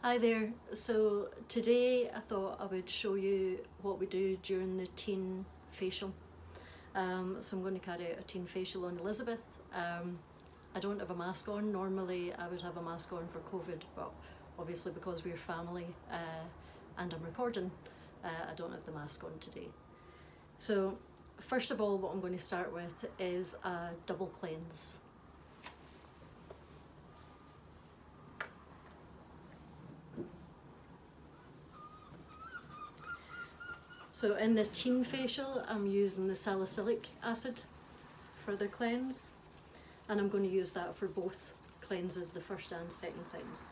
Hi there. So today I thought I would show you what we do during the teen facial. Um, so I'm going to carry out a teen facial on Elizabeth. Um, I don't have a mask on. Normally I would have a mask on for COVID, but obviously because we're family uh, and I'm recording, uh, I don't have the mask on today. So first of all, what I'm going to start with is a double cleanse. So in the teen facial, I'm using the salicylic acid for the cleanse, and I'm going to use that for both cleanses, the first and second cleanse.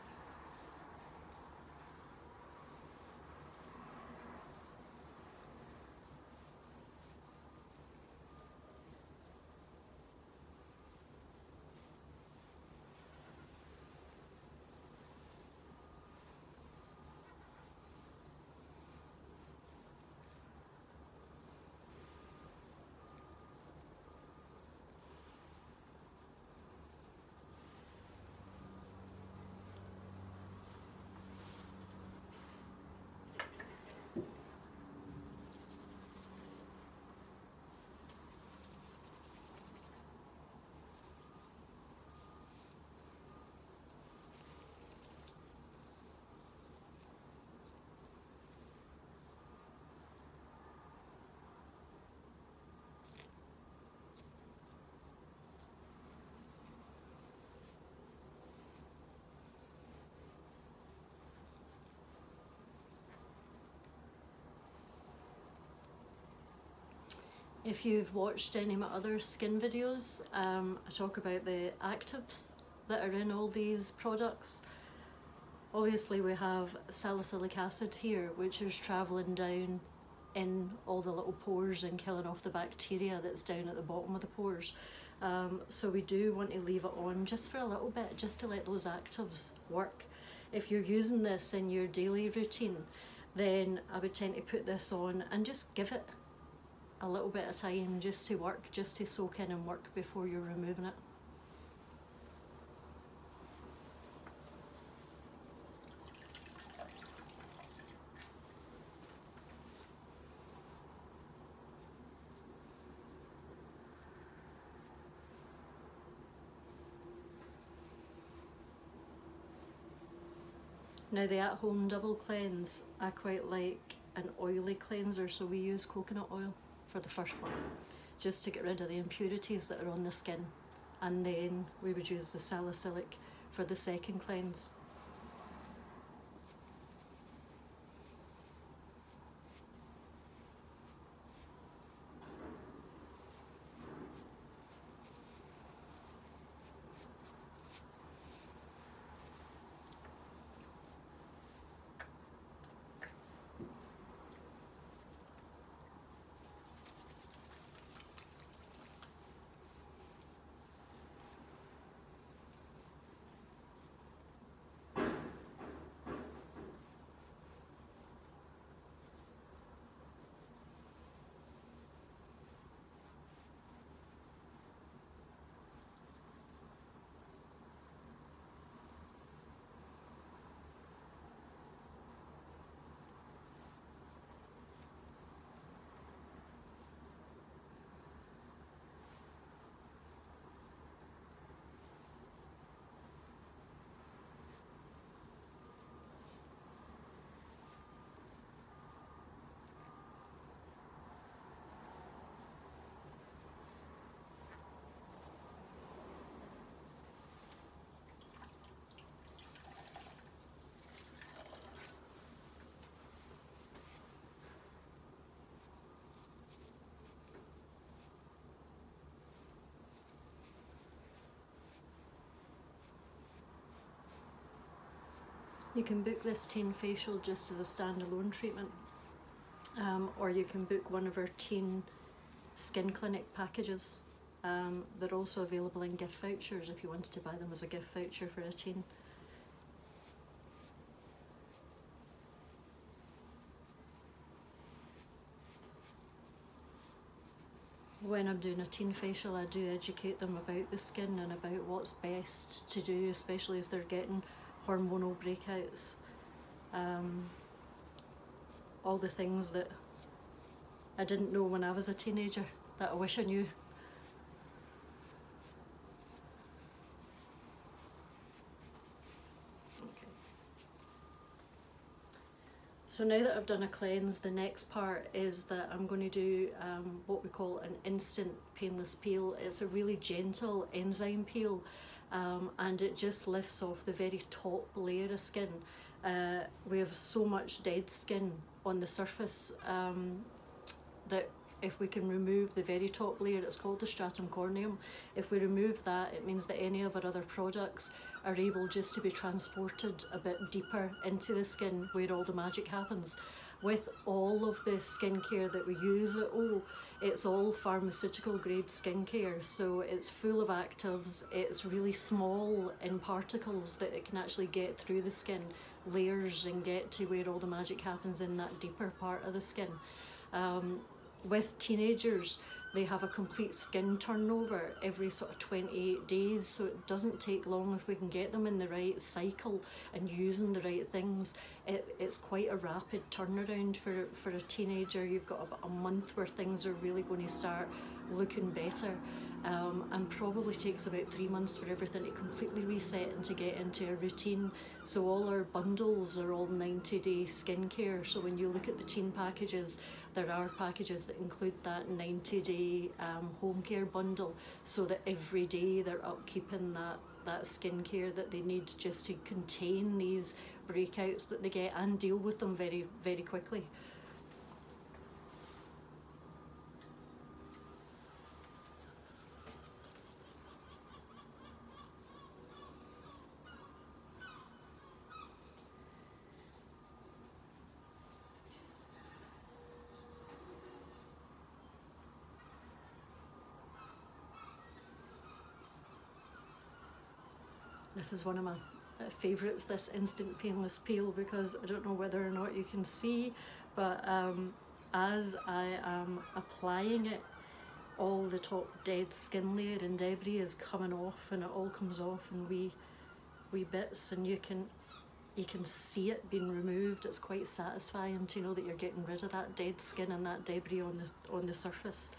If you've watched any of my other skin videos, um, I talk about the actives that are in all these products. Obviously we have salicylic acid here which is travelling down in all the little pores and killing off the bacteria that's down at the bottom of the pores. Um, so we do want to leave it on just for a little bit, just to let those actives work. If you're using this in your daily routine, then I would tend to put this on and just give it a little bit of time just to work, just to soak in and work before you're removing it. Now the at-home double cleanse, I quite like an oily cleanser, so we use coconut oil for the first one, just to get rid of the impurities that are on the skin. And then we would use the salicylic for the second cleanse. You can book this teen facial just as a standalone treatment um, or you can book one of our teen skin clinic packages. Um, they're also available in gift vouchers if you wanted to buy them as a gift voucher for a teen. when I'm doing a teen facial I do educate them about the skin and about what's best to do especially if they're getting hormonal breakouts um, all the things that I didn't know when I was a teenager that I wish I knew. Okay. So now that I've done a cleanse, the next part is that I'm going to do um, what we call an instant painless peel. It's a really gentle enzyme peel um, and it just lifts off the very top layer of skin. Uh, we have so much dead skin on the surface um, that if we can remove the very top layer, it's called the stratum corneum, if we remove that it means that any of our other products are able just to be transported a bit deeper into the skin where all the magic happens. With all of the skincare that we use at Ohh, it's all pharmaceutical grade skincare, so it's full of actives, it's really small in particles that it can actually get through the skin layers and get to where all the magic happens in that deeper part of the skin. Um, with teenagers, they have a complete skin turnover every sort of 28 days, so it doesn't take long if we can get them in the right cycle and using the right things. It, it's quite a rapid turnaround for, for a teenager. You've got about a month where things are really going to start looking better um, and probably takes about three months for everything to completely reset and to get into a routine. So all our bundles are all 90 day skincare. So when you look at the teen packages, there are packages that include that 90 day um, home care bundle so that every day they're upkeeping that, that skincare that they need just to contain these breakouts that they get and deal with them very, very quickly. This is one of my uh, favourites, this instant painless peel, because I don't know whether or not you can see, but um, as I am applying it, all the top dead skin layer and debris is coming off and it all comes off in wee, wee bits and you can you can see it being removed. It's quite satisfying to know that you're getting rid of that dead skin and that debris on the on the surface.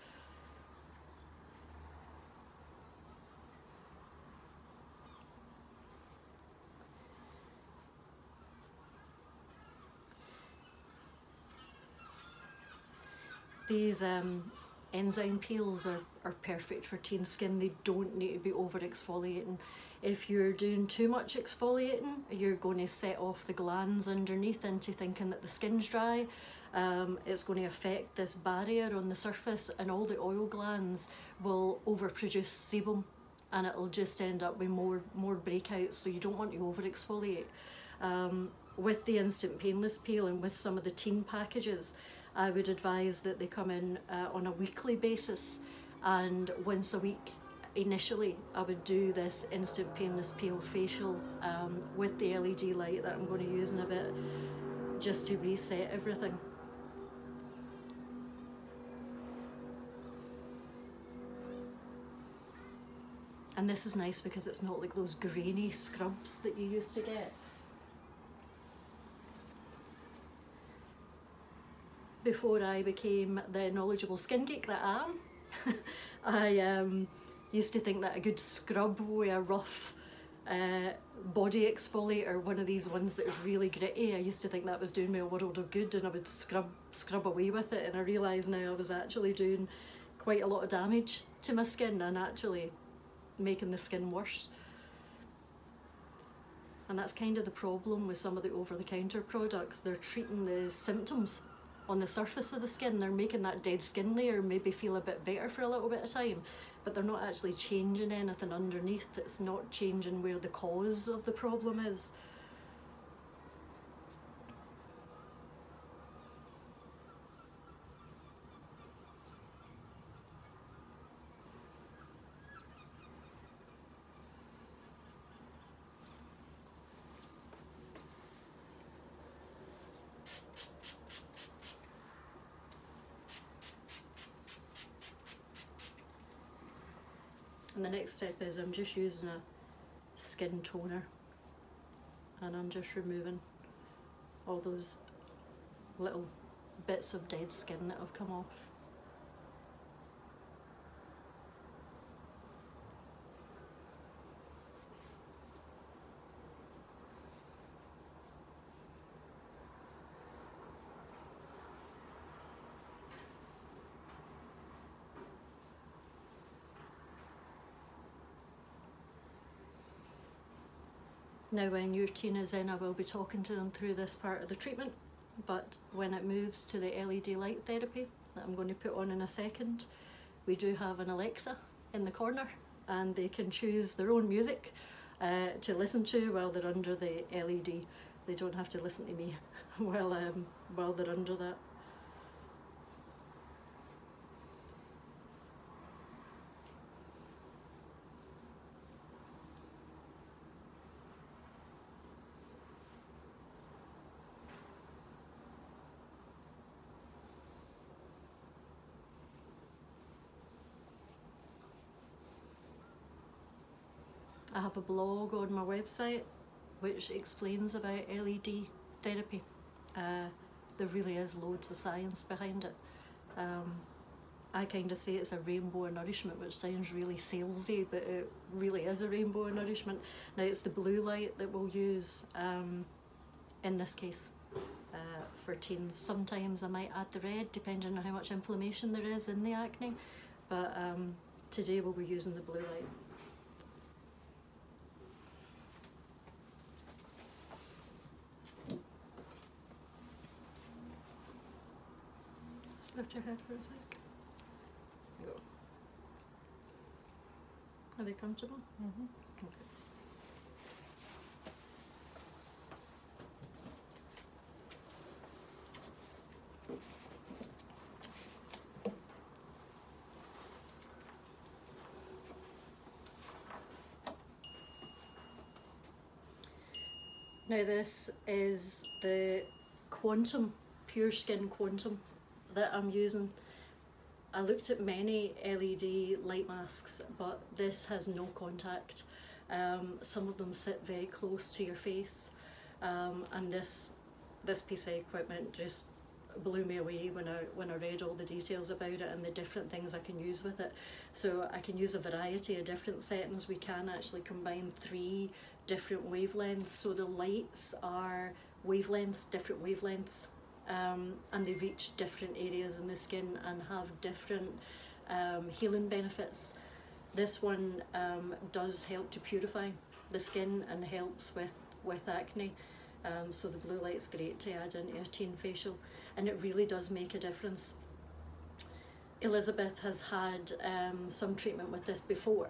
These um, enzyme peels are, are perfect for teen skin. They don't need to be over exfoliating. If you're doing too much exfoliating, you're going to set off the glands underneath into thinking that the skin's dry. Um, it's going to affect this barrier on the surface and all the oil glands will overproduce sebum and it'll just end up with more, more breakouts so you don't want to over exfoliate. Um, with the instant painless peel and with some of the teen packages, I would advise that they come in uh, on a weekly basis and once a week initially I would do this instant painless peel facial um, with the LED light that I'm going to use in a bit just to reset everything. And this is nice because it's not like those grainy scrubs that you used to get. Before I became the knowledgeable skin geek that I am. I um, used to think that a good scrub with a rough uh, body exfoliator, one of these ones that is really gritty, I used to think that was doing me a world of good and I would scrub scrub away with it and I realise now I was actually doing quite a lot of damage to my skin and actually making the skin worse. And that's kind of the problem with some of the over-the-counter products. They're treating the symptoms on the surface of the skin. They're making that dead skin layer maybe feel a bit better for a little bit of time, but they're not actually changing anything underneath. It's not changing where the cause of the problem is. Next step is I'm just using a skin toner and I'm just removing all those little bits of dead skin that have come off. Now when your teen is in, I will be talking to them through this part of the treatment, but when it moves to the LED light therapy that I'm going to put on in a second, we do have an Alexa in the corner and they can choose their own music uh, to listen to while they're under the LED. They don't have to listen to me while, um, while they're under that. I have a blog on my website which explains about LED therapy. Uh, there really is loads of science behind it. Um, I kind of say it's a rainbow of nourishment, which sounds really salesy, but it really is a rainbow of nourishment. Now it's the blue light that we'll use um, in this case uh, for teens. Sometimes I might add the red, depending on how much inflammation there is in the acne, but um, today we'll be using the blue light. Lift your head for a sec. Go. Are they comfortable? Mm-hmm. Okay. Now this is the Quantum Pure Skin Quantum that I'm using. I looked at many LED light masks, but this has no contact. Um, some of them sit very close to your face, um, and this this piece of equipment just blew me away when I when I read all the details about it and the different things I can use with it. So I can use a variety of different settings. We can actually combine three different wavelengths. So the lights are wavelengths, different wavelengths um, and they reach different areas in the skin and have different um, healing benefits. This one um, does help to purify the skin and helps with, with acne. Um, so the blue light's great to add into a teen facial and it really does make a difference. Elizabeth has had um, some treatment with this before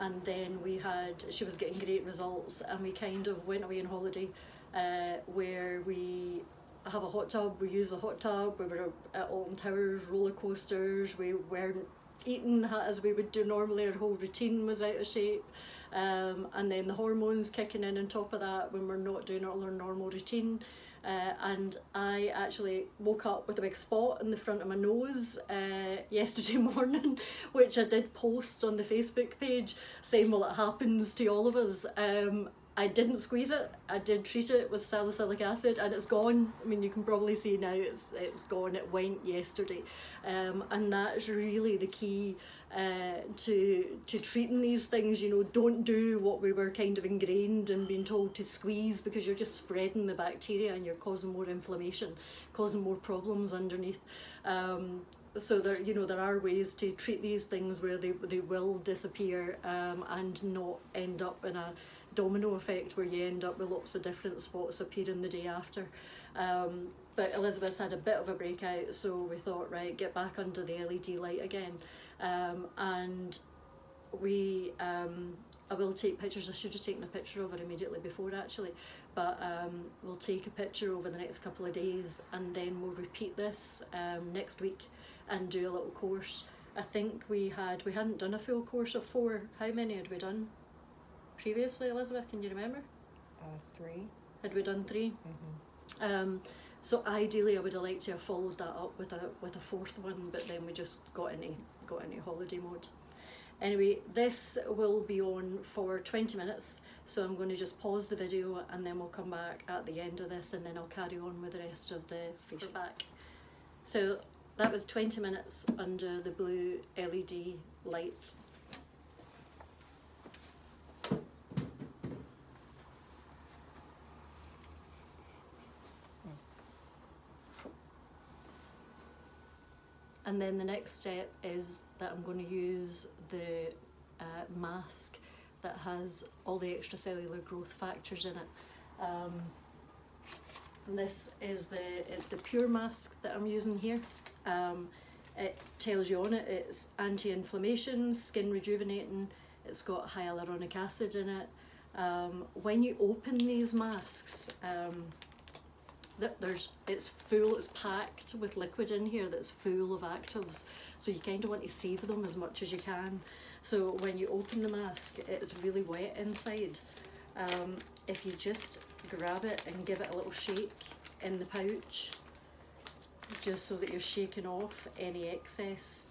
and then we had, she was getting great results and we kind of went away on holiday uh, where we have a hot tub, we use a hot tub, we were at Alton Towers, roller coasters, we weren't eating as we would do normally, our whole routine was out of shape. Um, and then the hormones kicking in on top of that when we're not doing our normal routine. Uh, and I actually woke up with a big spot in the front of my nose uh, yesterday morning, which I did post on the Facebook page saying, well, it happens to all of us. Um, I didn't squeeze it. I did treat it with salicylic acid, and it's gone. I mean, you can probably see now it's it's gone. It went yesterday, um, and that's really the key uh, to to treating these things. You know, don't do what we were kind of ingrained and being told to squeeze because you're just spreading the bacteria and you're causing more inflammation, causing more problems underneath. Um, so there you know there are ways to treat these things where they they will disappear um, and not end up in a domino effect where you end up with lots of different spots appearing the day after. Um, but Elizabeth's had a bit of a breakout, so we thought, right, get back under the LED light again. Um, and we, um, I will take pictures, I should have taken a picture of her immediately before actually, but um, we'll take a picture over the next couple of days and then we'll repeat this um, next week and do a little course. I think we had, we hadn't done a full course of four. How many had we done? Previously, Elizabeth? Can you remember? Uh, three. Had we done 3 Mm-hmm. Um, so ideally, I would have liked to have followed that up with a with a fourth one, but then we just got into got into holiday mode. Anyway, this will be on for 20 minutes, so I'm going to just pause the video and then we'll come back at the end of this and then I'll carry on with the rest of the facial back. So that was 20 minutes under the blue LED light. And then the next step is that I'm going to use the uh, mask that has all the extracellular growth factors in it. Um, and this is the it's the pure mask that I'm using here. Um, it tells you on it it's anti-inflammation, skin rejuvenating. It's got hyaluronic acid in it. Um, when you open these masks, um, that there's it's full, it's packed with liquid in here that's full of actives. So you kind of want to save them as much as you can. So when you open the mask, it's really wet inside. Um, if you just grab it and give it a little shake in the pouch, just so that you're shaking off any excess.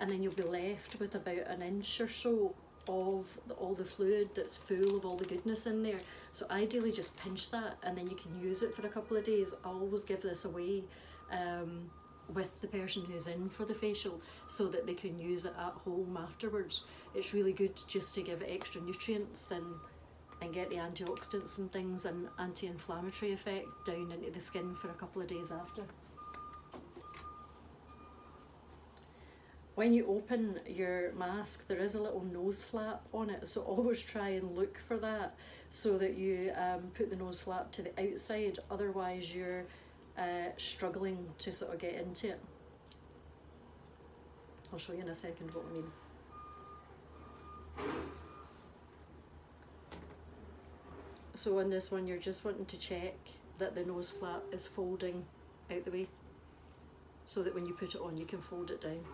And then you'll be left with about an inch or so of the, all the fluid that's full of all the goodness in there. So ideally just pinch that and then you can use it for a couple of days. I always give this away um, with the person who's in for the facial so that they can use it at home afterwards. It's really good just to give it extra nutrients and and get the antioxidants and things and anti-inflammatory effect down into the skin for a couple of days after. When you open your mask, there is a little nose flap on it, so always try and look for that so that you um, put the nose flap to the outside, otherwise you're uh, struggling to sort of get into it. I'll show you in a second what I mean. So on this one you're just wanting to check that the nose flap is folding out the way so that when you put it on you can fold it down.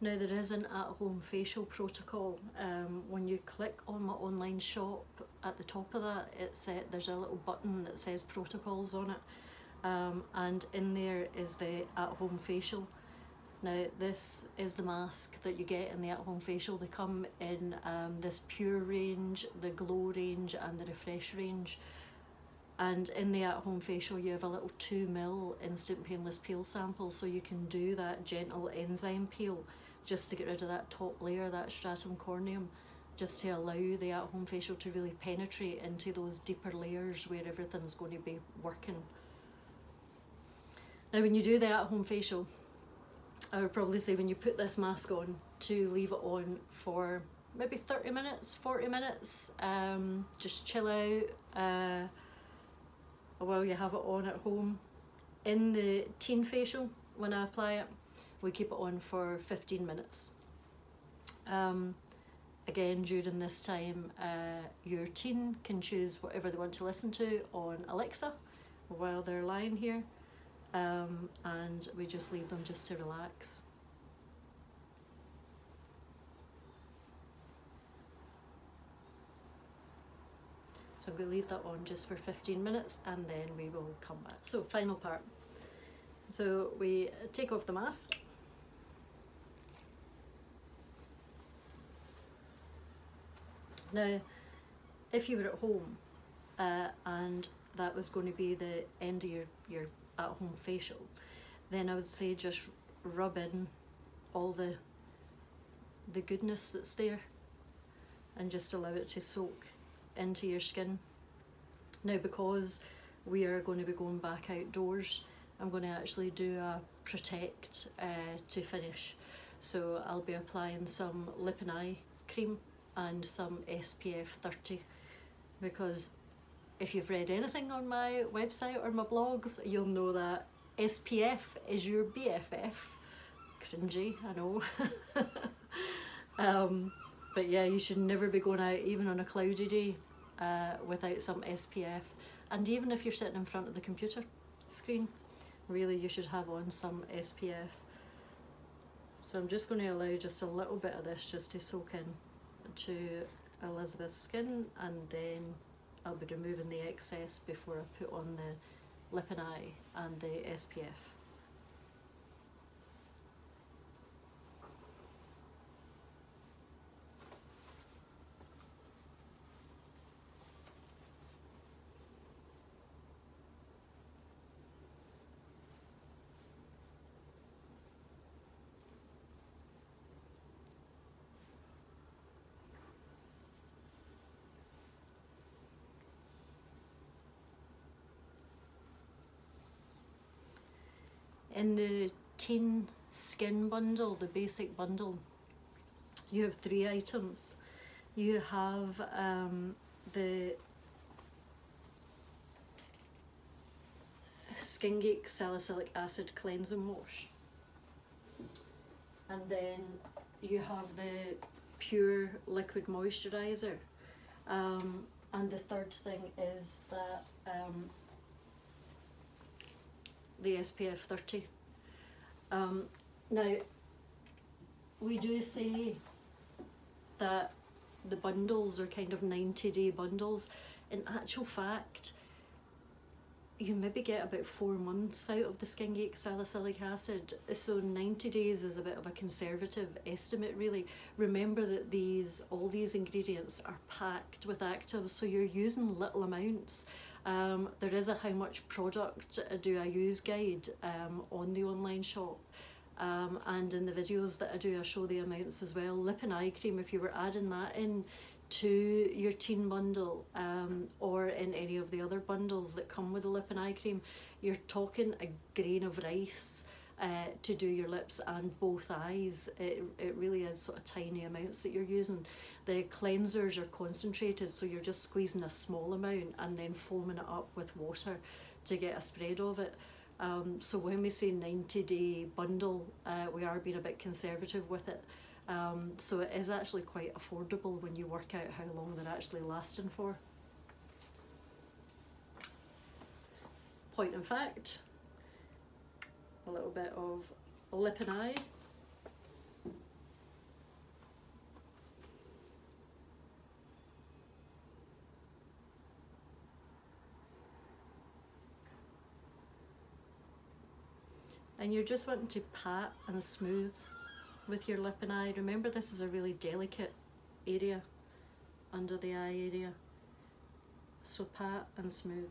Now there is an at-home facial protocol. Um, when you click on my online shop, at the top of that, it's uh, there's a little button that says protocols on it, um, and in there is the at-home facial. Now this is the mask that you get in the at-home facial. They come in um, this pure range, the glow range, and the refresh range. And in the at-home facial, you have a little two mil instant painless peel sample, so you can do that gentle enzyme peel just to get rid of that top layer, that stratum corneum, just to allow the at-home facial to really penetrate into those deeper layers where everything's going to be working. Now when you do the at-home facial, I would probably say when you put this mask on to leave it on for maybe 30 minutes, 40 minutes, um, just chill out uh, while you have it on at home. In the teen facial, when I apply it, we keep it on for 15 minutes. Um, again, during this time, uh, your teen can choose whatever they want to listen to on Alexa while they're lying here. Um, and we just leave them just to relax. So I'm going to leave that on just for 15 minutes and then we will come back. So final part. So we take off the mask Now, if you were at home uh, and that was going to be the end of your, your at-home facial, then I would say just rub in all the the goodness that's there and just allow it to soak into your skin. Now because we are going to be going back outdoors, I'm going to actually do a protect uh, to finish. So I'll be applying some lip and eye cream and some SPF 30 because if you've read anything on my website or my blogs, you'll know that SPF is your BFF. Cringy, I know. um, but yeah, you should never be going out, even on a cloudy day, uh, without some SPF. And even if you're sitting in front of the computer screen, really you should have on some SPF. So I'm just going to allow just a little bit of this just to soak in to Elizabeth's skin and then I'll be removing the excess before I put on the lip and eye and the SPF. In the teen skin bundle, the basic bundle, you have three items. You have um, the Skin Geek Salicylic Acid Cleansing Wash. And then you have the Pure Liquid Moisturiser. Um, and the third thing is that um, the SPF 30. Um, now, we do say that the bundles are kind of 90 day bundles. In actual fact, you maybe get about four months out of the Skin Geek salicylic acid. So 90 days is a bit of a conservative estimate really. Remember that these all these ingredients are packed with actives so you're using little amounts um, there is a how much product do I use guide um, on the online shop. Um, and in the videos that I do I show the amounts as well. Lip and eye cream, if you were adding that in to your teen bundle um, or in any of the other bundles that come with the lip and eye cream, you're talking a grain of rice uh, to do your lips and both eyes. It, it really is sort of tiny amounts that you're using. The cleansers are concentrated, so you're just squeezing a small amount and then foaming it up with water to get a spread of it. Um, so when we say 90 day bundle, uh, we are being a bit conservative with it. Um, so it is actually quite affordable when you work out how long they're actually lasting for. Point in fact, a little bit of lip and eye and you're just wanting to pat and smooth with your lip and eye. Remember this is a really delicate area under the eye area. So pat and smooth.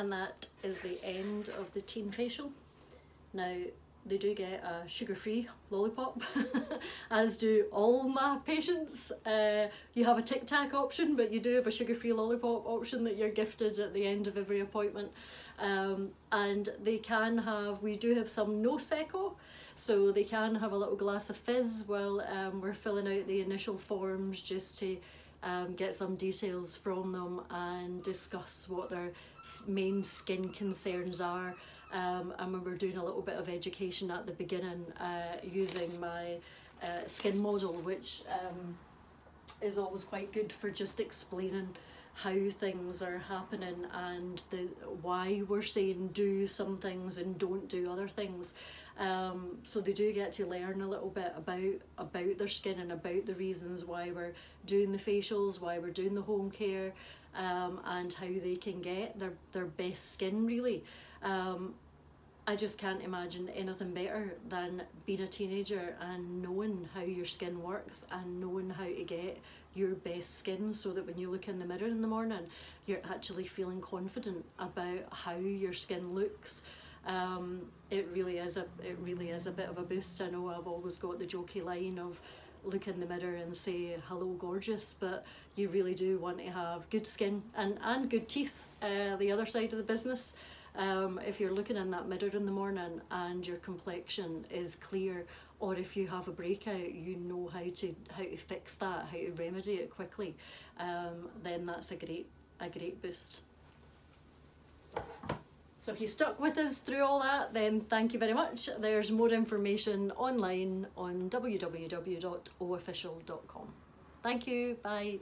And that is the end of the teen facial. Now they do get a sugar-free lollipop, as do all my patients. Uh, you have a Tic Tac option, but you do have a sugar-free lollipop option that you're gifted at the end of every appointment. Um, and they can have, we do have some Nosecco, so they can have a little glass of fizz while um, we're filling out the initial forms just to um, get some details from them and discuss what their main skin concerns are. Um, and we were doing a little bit of education at the beginning uh, using my uh, skin model which um, is always quite good for just explaining how things are happening and the why we're saying do some things and don't do other things um, so they do get to learn a little bit about about their skin and about the reasons why we're doing the facials why we're doing the home care um, and how they can get their, their best skin really. Um, I just can't imagine anything better than being a teenager and knowing how your skin works and knowing how to get your best skin so that when you look in the mirror in the morning you're actually feeling confident about how your skin looks um, it really is a it really is a bit of a boost. I know I've always got the jokey line of look in the mirror and say hello gorgeous but you really do want to have good skin and and good teeth uh, the other side of the business um, if you're looking in that mirror in the morning and your complexion is clear or if you have a breakout you know how to how to fix that how to remedy it quickly um, then that's a great a great boost so if you stuck with us through all that, then thank you very much. There's more information online on www.ohhofficial.com. Thank you, bye.